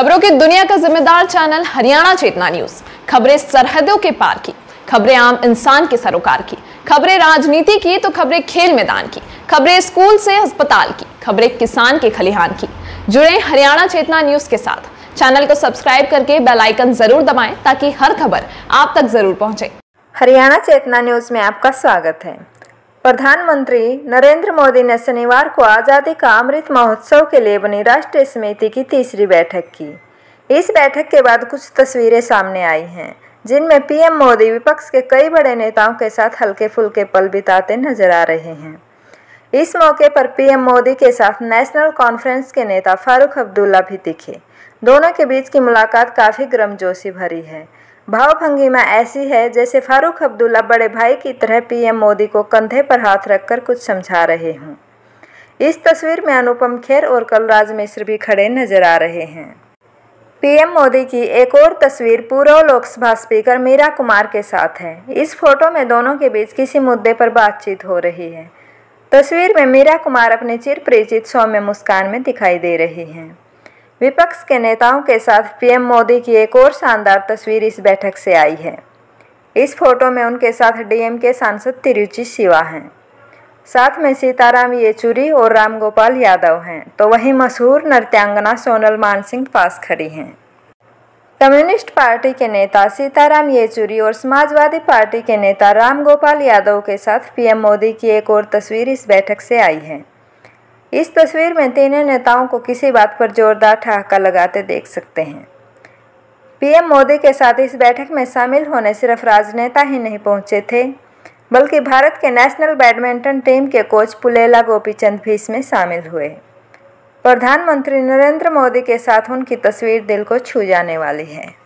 खबरों की दुनिया का जिम्मेदार चैनल हरियाणा चेतना न्यूज़। खबरें सरहदों के पार की, खबरें आम इंसान के सरोकार की, खबरें राजनीति की तो खबरें खेल मैदान की, खबरें स्कूल से अस्पताल की, खबरें किसान के खलिहान की। जुड़े हरियाणा चेतना न्यूज़ के साथ। चैनल को सब्सक्राइब करके बेल आइकन ज़रूर दबाएँ ताकि हर खबर आप तक ज़रूर पहुँचे। हरियाणा चेतना न्यूज़ में आपका स्वागत है। प्रधानमंत्री नरेंद्र मोदी ने शनिवार को आज़ादी का अमृत महोत्सव के लिए बनी राष्ट्रीय समिति की तीसरी बैठक की। इस बैठक के बाद कुछ तस्वीरें सामने आई हैं, जिनमें पीएम मोदी विपक्ष के कई बड़े नेताओं के साथ हल्के फुल्के पल बिताते नज़र आ रहे हैं। इस मौके पर पीएम मोदी के साथ नेशनल कॉन्फ्रेंस के नेता फारूक अब्दुल्ला भी दिखे। दोनों के बीच की मुलाकात काफ़ी गर्मजोशी भरी है। भावभंगिमा ऐसी है जैसे फारूक अब्दुल्ला बड़े भाई की तरह पीएम मोदी को कंधे पर हाथ रखकर कुछ समझा रहे हों। इस तस्वीर में अनुपम खेर और कलराज मिश्र भी खड़े नज़र आ रहे हैं। पीएम मोदी की एक और तस्वीर पूर्व लोकसभा स्पीकर मीरा कुमार के साथ है। इस फ़ोटो में दोनों के बीच किसी मुद्दे पर बातचीत हो रही है। तस्वीर में मीरा कुमार अपने चिर परिचित सौम्य मुस्कान में दिखाई दे रही हैं। विपक्ष के नेताओं के साथ पीएम मोदी की एक और शानदार तस्वीर इस बैठक से आई है। इस फ़ोटो में उनके साथ डीएम के सांसद तिरुचि शिवा हैं। साथ में सीताराम येचुरी और रामगोपाल यादव हैं तो वहीं मशहूर नृत्यांगना सोनल मानसिंह पास खड़ी हैं। कम्युनिस्ट पार्टी के नेता सीताराम येचुरी और समाजवादी पार्टी के नेता रामगोपाल यादव के साथ पीएम मोदी की एक और तस्वीर इस बैठक से आई है। इस तस्वीर में तीनों नेताओं को किसी बात पर जोरदार ठहाका लगाते देख सकते हैं। पीएम मोदी के साथ इस बैठक में शामिल होने सिर्फ़ राजनेता ही नहीं पहुँचे थे, बल्कि भारत के नेशनल बैडमिंटन टीम के कोच पुलेला गोपीचंद भी इसमें शामिल हुए। प्रधानमंत्री नरेंद्र मोदी के साथ उनकी तस्वीर दिल को छू जाने वाली है।